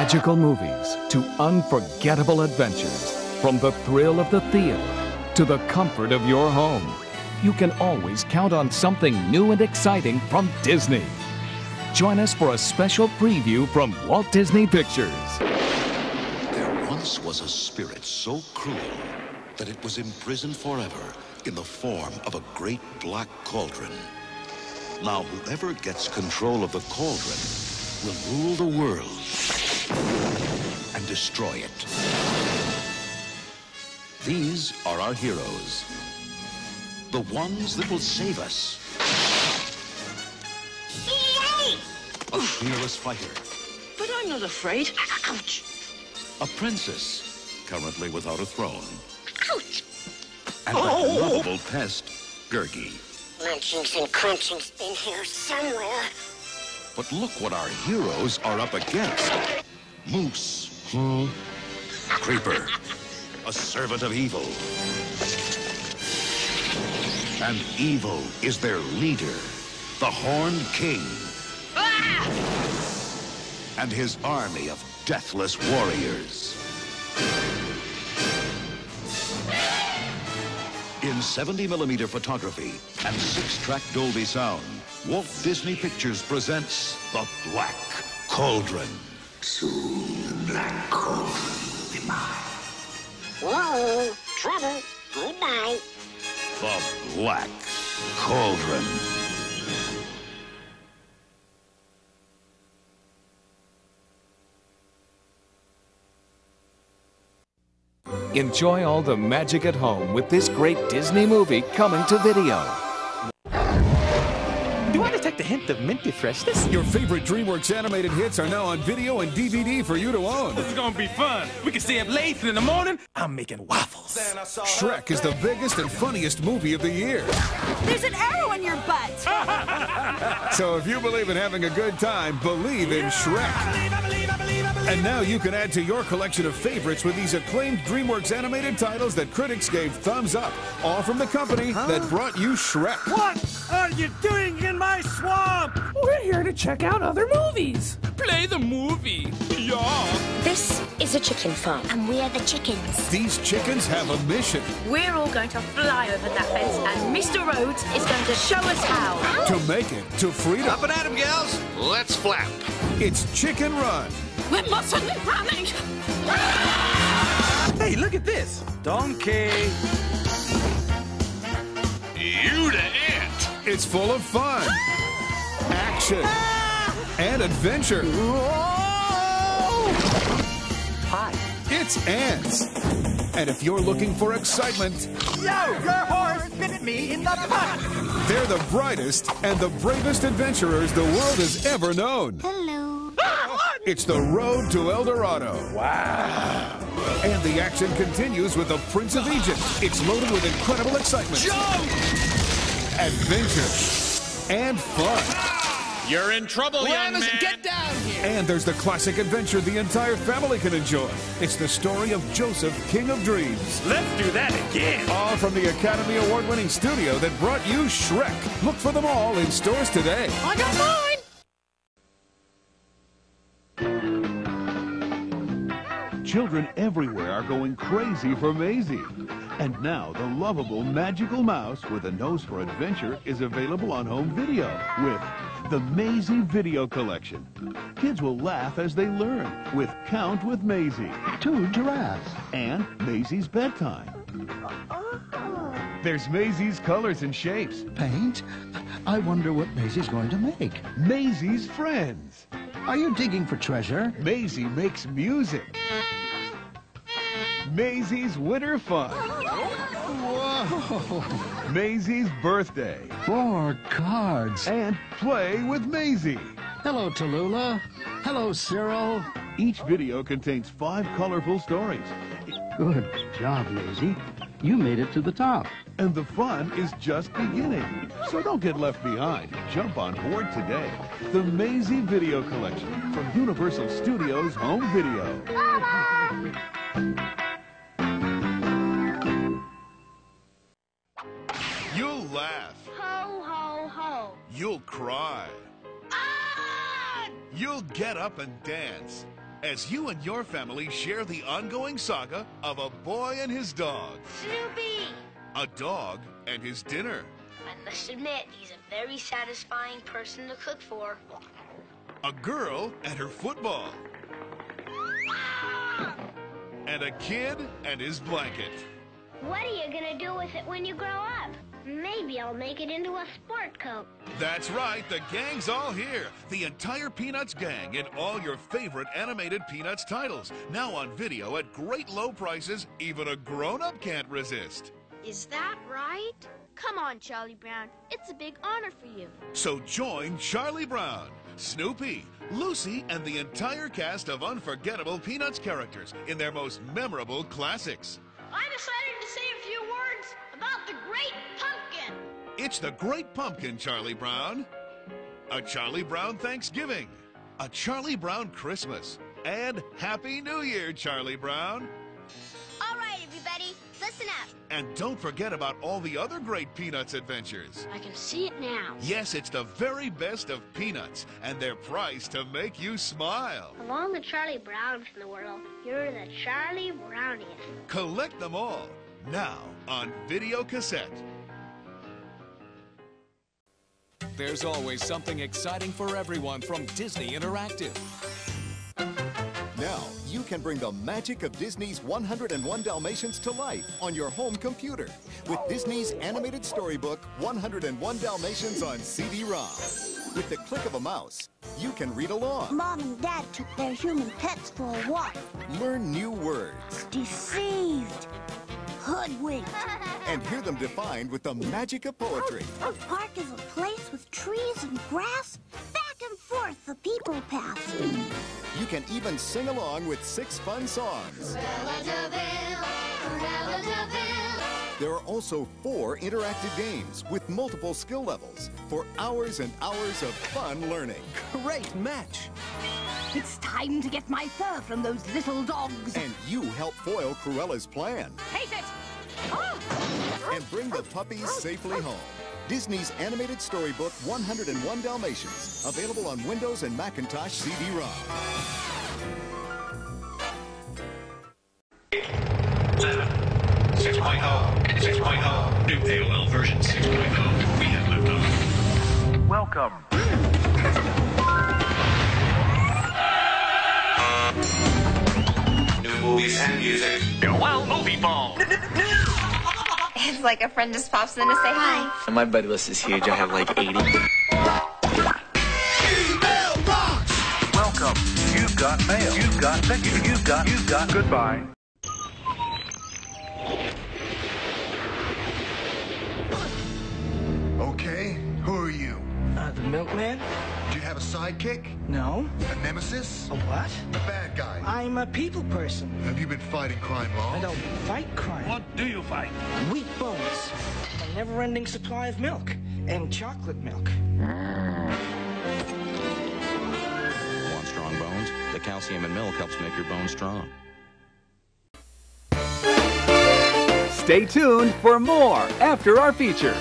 magical movies to unforgettable adventures, from the thrill of the theater to the comfort of your home, you can always count on something new and exciting from Disney. Join us for a special preview from Walt Disney Pictures. There once was a spirit so cruel that it was imprisoned forever in the form of a great black cauldron. Now, whoever gets control of the cauldron will rule the world and destroy it. These are our heroes. The ones that will save us. A fearless fighter. But I'm not afraid. Ouch! A princess, currently without a throne. Ouch! And that oh. lovable pest, Gurgi. Munchings and crunchings in here somewhere. But look what our heroes are up against. Moose. Hmm? Creeper. A servant of evil. And evil is their leader, the Horned King. Ah! And his army of deathless warriors. In 70 millimeter photography and six track Dolby sound, Walt Disney Pictures presents The Black Cauldron. Soon the black cauldron will be mine. Whoa, trouble. Goodbye. The Black Cauldron. Enjoy all the magic at home with this great Disney movie coming to video. Do I detect a hint of minty freshness? Your favorite DreamWorks animated hits are now on video and DVD for you to own. This is gonna be fun. We can stay up late and in the morning. I'm making waffles. Shrek is the biggest and funniest movie of the year. There's an arrow in your butt. So if you believe in having a good time, believe in Shrek. And now you can add to your collection of favorites with these acclaimed DreamWorks animated titles that critics gave thumbs up, all from the company that brought you Shrek. What are you doing in my swamp? We're here to check out other movies. Play the movie. Yeah. This is a chicken farm, and we're the chickens. These chickens have a mission We're all going to fly over that fence, and Mr. Rhodes is going to show us how. to make it to freedom. Up and at 'em, gals. Let's flap. It's Chicken Run. We mustn't panic. Hey, look at this. Donkey. You the ant. It's full of fun, action, and adventure. Hi. It's Antz. And if you're looking for excitement, Yo, your horse bit me in the butt. they're the brightest and the bravest adventurers the world has ever known. Hello. It's the road to El Dorado. Wow. And the action continues with the Prince of Egypt. It's loaded with incredible excitement, adventure, and fun. You're in trouble, young man. Get down here. And there's the classic adventure the entire family can enjoy. It's the story of Joseph, King of Dreams. Let's do that again. All from the Academy Award winning studio that brought you Shrek. Look for them all in stores today. I got mine. Children everywhere are going crazy for Maisy. And now the lovable magical mouse with a nose for adventure is available on home video with the Maisy Video Collection. Kids will laugh as they learn with Count with Maisy. Two giraffes. And Maisy's Bedtime. Ah. There's Maisy's colors and shapes. Paint? I wonder what Maisy's going to make. Maisy's Friends. Are you digging for treasure? Maisy makes music. Maisy's Winter Fun. Whoa! Maisy's Birthday. Four cards. And Play with Maisy. Hello, Tallulah. Hello, Cyril. Each video contains five colorful stories. Good job, Maisy. You made it to the top. And the fun is just beginning. So don't get left behind. Jump on board today. The Maisy Video Collection from Universal Studios Home Video. You'll laugh. Ho, ho, ho. You'll cry. Ah! You'll get up and dance. as you and your family share the ongoing saga of a boy and his dog, Snoopy! A dog and his dinner, I must admit, he's a very satisfying person to cook for. a girl and her football, and a kid and his blanket. What are you gonna do with it when you grow up? Maybe I'll make it into a sport coat. That's right, the gang's all here. The entire Peanuts gang in all your favorite animated Peanuts titles. Now on video at great low prices, even a grown up can't resist. Is that right? Come on, Charlie Brown. It's a big honor for you. So join Charlie Brown, Snoopy, Lucy, and the entire cast of unforgettable Peanuts characters in their most memorable classics. I decided to say a few words about the Great Pumpkin. It's the Great Pumpkin, Charlie Brown. A Charlie Brown Thanksgiving. A Charlie Brown Christmas. And Happy New Year, Charlie Brown. All right, everybody, listen up. And don't forget about all the other great Peanuts adventures. I can see it now. Yes, it's the very best of Peanuts, and they're priced to make you smile. Of all the Charlie Browns in the world, you're the Charlie Browniest. Collect them all now on video cassette. There's always something exciting for everyone from Disney Interactive. Now, you can bring the magic of Disney's 101 Dalmatians to life on your home computer with Disney's animated storybook 101 Dalmatians on CD-ROM. With the click of a mouse, you can read along, Mom and Dad took their human pets for a walk. learn new words, Deceived. Hoodwinked. and hear them defined with the magic of poetry. A park is a place with trees and grass. Back forth the people pass. You can even sing along with six fun songs. There are also four interactive games with multiple skill levels for hours and hours of fun learning. Great match. It's time to get my fur from those little dogs. And you help foil Cruella's plan Hate it! and bring the puppies safely home. Disney's animated storybook 101 Dalmatians, available on Windows and Macintosh CD-ROM. Six point oh. Six point oh. New AOL version 6.0. We have liftoff. Welcome. New movies and music. Well, Moviefone. It's like a friend just pops in to say hi. My buddy list is huge. I have like 80. Email box. Welcome. You've got mail. You've got tickets. You've got. You've got. Goodbye. Okay, who are you? Uh, the milkman? Do you have a sidekick? No. A nemesis? A what? A bad guy? I'm a people person. Have you been fighting crime long? I don't fight crime. What do you fight? Weak bones. A never-ending supply of milk. And chocolate milk. Want strong bones? The calcium in milk helps make your bones strong. Stay tuned for more after our feature.